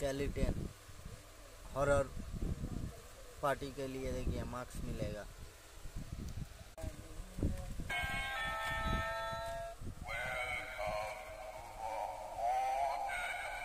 Skeleton horror party के लिए देखिए मार्क्स मिलेगा।